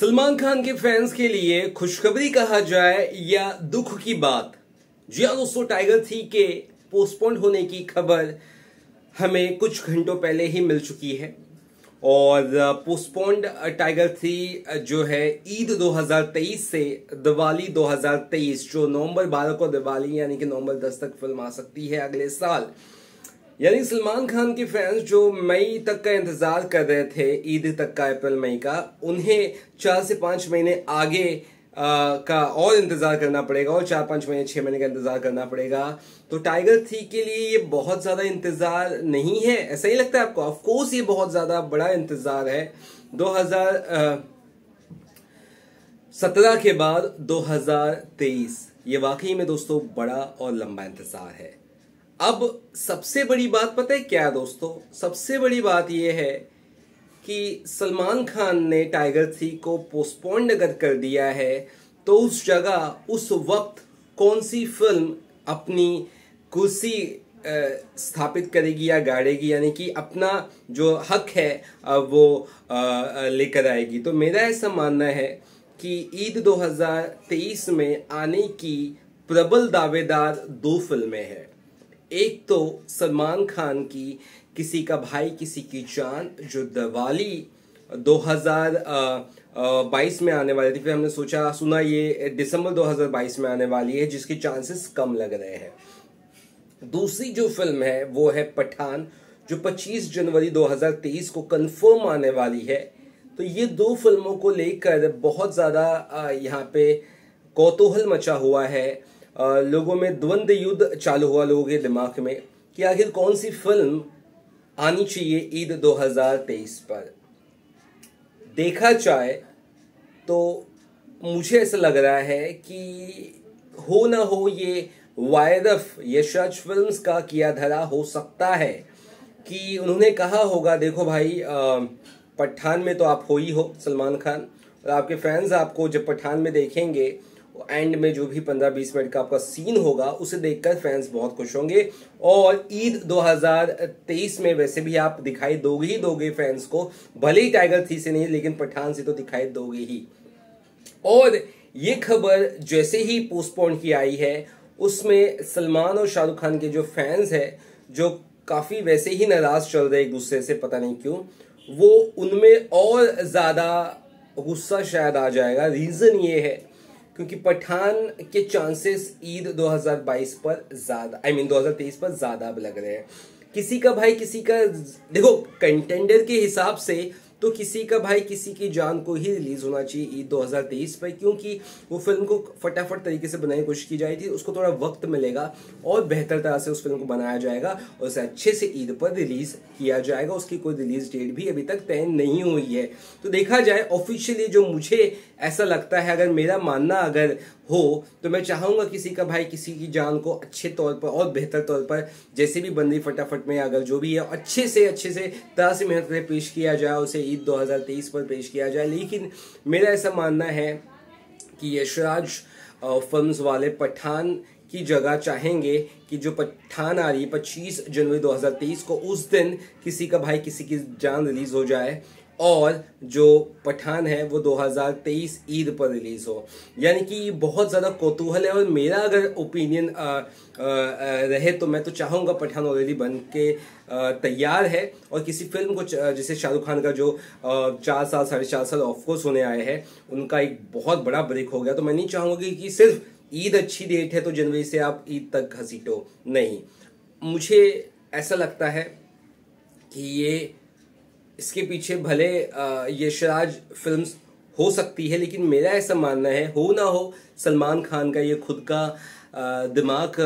सलमान खान के फैंस के लिए खुशखबरी कहा जाए या दुख की बात? जी हाँ दोस्तों टाइगर थ्री के पोस्टपोन होने की खबर हमें कुछ घंटों पहले ही मिल चुकी है। और पोस्टपोन्ड टाइगर थ्री जो है, ईद 2023 से दिवाली 2023 जो नवंबर 12 को दिवाली, यानी कि नवंबर 10 तक फ़िल्म आ सकती है अगले साल। यानी सलमान खान के फैंस जो मई तक का इंतज़ार कर रहे थे ईद तक का अप्रैल मई का उन्हें चार से पाँच महीने आगे आ, का और इंतज़ार करना पड़ेगा और चार पाँच महीने छह महीने का इंतज़ार करना पड़ेगा। तो टाइगर थ्री के लिए ये बहुत ज़्यादा इंतज़ार नहीं है। ऐसा ही लगता है आपको? ऑफकोर्स ये बहुत ज़्यादा बड़ा इंतज़ार है। 2000 सत्रह के बाद 2023 ये वाकई में दोस्तों बड़ा और लंबा इंतज़ार है। अब सबसे बड़ी बात पता है क्या दोस्तों? सबसे बड़ी बात यह है कि सलमान खान ने टाइगर थ्री को पोस्टपोन्ड अगर कर दिया है तो उस जगह, उस वक्त कौन सी फ़िल्म अपनी कुर्सी स्थापित करेगी या गाड़ेगी? यानी कि अपना जो हक है वो लेकर आएगी। तो मेरा ऐसा मानना है कि ईद 2023 में आने की प्रबल दावेदार दो फ़िल्में हैं। एक तो सलमान खान की किसी का भाई, किसी की जान जो दिवाली 2022 में आने वाली थी, फिर हमने सोचा, सुना ये दिसंबर 2022 में आने वाली है, जिसके चांसेस कम लग रहे हैं। दूसरी जो फ़िल्म है, वो है पठान, जो 25 जनवरी 2023 को कंफर्म आने वाली है। तो ये दो फ़िल्मों को लेकर बहुत ज़्यादा यहाँ पे कौतूहल मचा हुआ है। लोगों में द्वंद्व युद्ध चालू हुआ लोगों के दिमाग में कि आखिर कौन सी फ़िल्म आनी चाहिए ईद 2023 पर? देखा जाए तो मुझे ऐसा लग रहा है कि हो ना हो ये वायरफ यशराज फिल्म्स का किया धरा हो सकता है कि उन्होंने कहा होगा, देखो भाई पठान में तो आप हो ही हो, सलमान खान, और आपके फैंस आपको जब पठान में देखेंगे एंड में जो भी 15-20 मिनट का आपका सीन होगा, उसे देखकर फैंस बहुत खुश होंगे। और ईद 2023 में वैसे भी आप दिखाई दोगे ही दोगे फैंस को। भले ही टाइगर थ्री से नहीं, लेकिन पठान से तो दिखाई दोगे ही। और ये खबर जैसे ही पोस्टपोन की आई है, उसमें सलमान और शाहरुख खान के जो फैंस है, जो काफ़ी वैसे ही नाराज़ चल रहे एक दूसरे से, पता नहीं क्यों, वो उनमें और ज़्यादा गुस्सा शायद आ जाएगा। रीजन ये है क्योंकि पठान के चांसेस ईद 2022 पर ज़्यादा आई मीन 2023 पर ज़्यादा लग रहे हैं। किसी का भाई, किसी का, देखो कंटेंडर के हिसाब से तो किसी का भाई किसी की जान को ही रिलीज़ होना चाहिए ईद 2023 पर, क्योंकि वो फ़िल्म को फटाफट तरीके से बनाने की कोशिश की जाएगी उसको थोड़ा वक्त मिलेगा और बेहतर तरह से उस फ़िल्म को बनाया जाएगा और उसे अच्छे से ईद पर रिलीज़ किया जाएगा। उसकी कोई रिलीज़ डेट भी अभी तक तय नहीं हुई है। तो देखा जाए, ऑफिशियली जो मुझे ऐसा लगता है, अगर मेरा मानना अगर हो तो मैं चाहूँगा किसी का भाई किसी की जान को अच्छे तौर पर और बेहतर तौर पर जैसे भी बंदी फटाफट में अगर जो भी है, अच्छे से अच्छे से, तरह से मेहनत पेश किया जाए, उसे ईद 2023 पर पेश किया जाए। लेकिन मेरा ऐसा मानना है कि यशराज फिल्म्स वाले पठान की जगह चाहेंगे कि जो पठान आ रही है पच्चीस जनवरी 2023 को, उस दिन किसी का भाई किसी की जान रिलीज़ हो जाए। और जो पठान है वो 2023 ईद पर रिलीज़ हो। यानी कि बहुत ज़्यादा कौतूहल है और मेरा अगर ओपिनियन रहे तो मैं तो चाहूँगा पठान ऑलरेडी बन के तैयार है और किसी फ़िल्म को जैसे शाहरुख खान का जो चार साल साढ़े चार साल ऑफकोर्स होने आए हैं उनका एक बहुत बड़ा ब्रेक हो गया। तो मैं नहीं चाहूँगा कि, कि सिर्फ़ ईद अच्छी डेट है तो जनवरी से आप ईद तक घसीटो नहीं। मुझे ऐसा लगता है कि ये इसके पीछे भले यशराज फिल्म्स हो सकती है, लेकिन मेरा ऐसा मानना है, हो ना हो, सलमान खान का ये खुद का दिमाग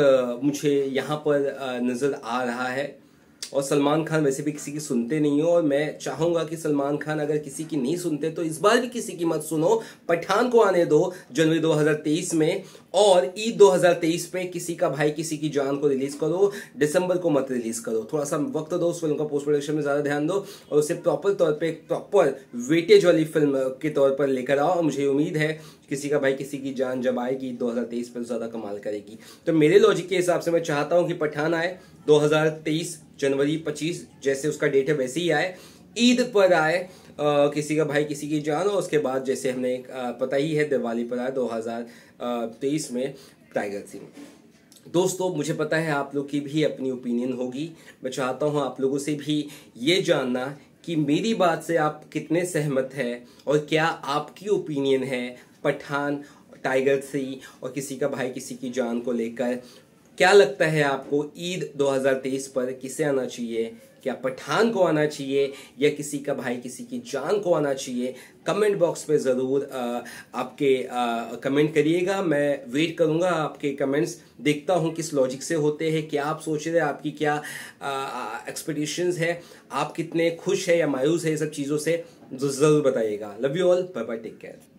मुझे यहाँ पर नज़र आ रहा है। और सलमान खान वैसे भी किसी की सुनते नहीं हो, और मैं चाहूँगा कि सलमान खान अगर किसी की नहीं सुनते तो इस बार भी किसी की मत सुनो। पठान को आने दो जनवरी 2023 में और ईद 2023 पे किसी का भाई, किसी की जान को रिलीज़ करो, दिसंबर को मत रिलीज़ करो। थोड़ा सा वक्त दो, उस फ़िल्म का पोस्ट प्रोडक्शन में ज़्यादा ध्यान दो और उसे प्रॉपर तौर पर प्रॉपर वेटेज वाली फ़िल्म के तौर पर लेकर आओ। और मुझे उम्मीद है किसी का भाई, किसी की जान जब आएगी 2023 पर ज़्यादा कमाल करेगी। तो मेरे लॉजिक के हिसाब से मैं चाहता हूँ कि पठान आए 2023 जनवरी 25 जैसे उसका डेट है, वैसे ही आए। ईद पर आए आ, किसी का भाई किसी की जान और उसके बाद जैसे हमने आ, पता ही है दिवाली पर आए दो हज़ार तेईस में टाइगर सिंह। दोस्तों मुझे पता है आप लोग की भी अपनी ओपिनियन होगी। मैं चाहता हूँ आप लोगों से भी ये जानना कि मेरी बात से आप कितने सहमत हैं और क्या आपकी ओपिनियन है पठान टाइगर सिंह और किसी का भाई किसी की जान को लेकर क्या लगता है आपको ईद 2023 पर किसे आना चाहिए? क्या पठान को आना चाहिए? या किसी का भाई किसी की जान को आना चाहिए? कमेंट बॉक्स पे ज़रूर आपके आ, कमेंट करिएगा। मैं वेट करूँगा आपके कमेंट्स। देखता हूँ किस लॉजिक से होते हैं क्या आप सोच रहे हैं आपकी क्या एक्सपेक्टेशंस है आप कितने खुश है या मायूस है ये सब चीज़ों से ज़रूर बताइएगा। Love you all bye bye take care